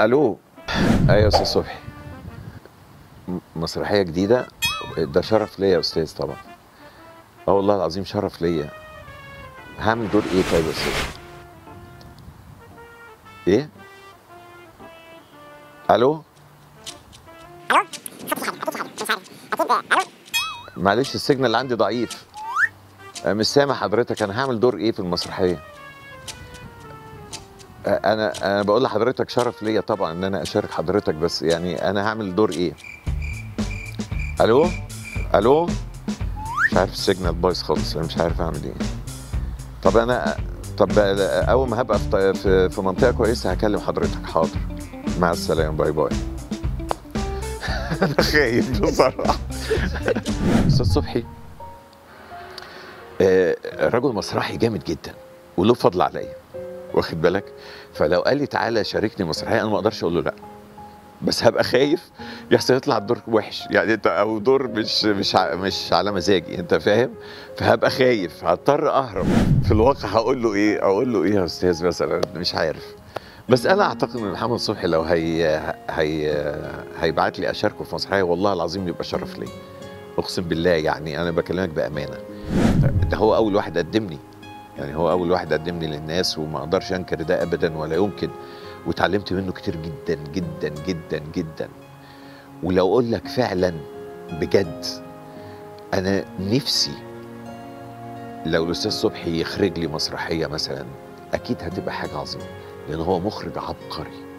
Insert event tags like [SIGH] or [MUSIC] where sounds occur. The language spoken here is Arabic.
ألو. أيوه يا أستاذ صبحي. مسرحية جديدة؟ ده شرف ليا يا أستاذ طبعا. آه والله العظيم شرف ليا. هعمل دور إيه طيب يا أستاذ؟ إيه؟ ألو؟ معلش السيجنال اللي عندي ضعيف. أه، مش سامع حضرتك. أنا هعمل دور إيه في المسرحية؟ أنا أنا بقول لحضرتك شرف ليا طبعا إن أنا أشارك حضرتك بس يعني أنا هعمل دور إيه؟ ألو؟ ألو؟ مش عارف ال signal بايظ خالص أنا مش عارف أعمل إيه. طب أنا طب أول ما هبقى في في, منطقة كويسة هكلم حضرتك. حاضر. مع السلامة. bye bye. [LAUGHS] أنا خايف بصراحة. أستاذ صبحي. آه، رجل مسرحي جامد جدا وله فضل عليا. واخد بالك؟ فلو قال لي تعالى شاركني مسرحيه أنا ما أقدرش أقول له لأ. بس هبقى خايف يحصل يطلع الدور وحش يعني انت أو دور مش مش مش على مزاجي أنت فاهم؟ فهبقى خايف هضطر أهرب. في الواقع هقول له إيه؟ أقول له إيه يا أستاذ مثلا؟ مش عارف. بس أنا أعتقد إن محمد صبحي لو هي هي هيبعت لي أشاركه في مسرحيه والله العظيم يبقى شرف لي أقسم بالله يعني أنا بكلمك بأمانة. ده هو أول واحد قدمني. يعني هو أول واحد قدمني للناس وما أقدرش أنكر ده ابدا ولا يمكن واتعلمت منه كتير جدا جدا جدا جدا. ولو أقول لك فعلا بجد أنا نفسي لو الأستاذ صبحي يخرج لي مسرحية مثلا أكيد هتبقى حاجة عظيمة لأن هو مخرج عبقري.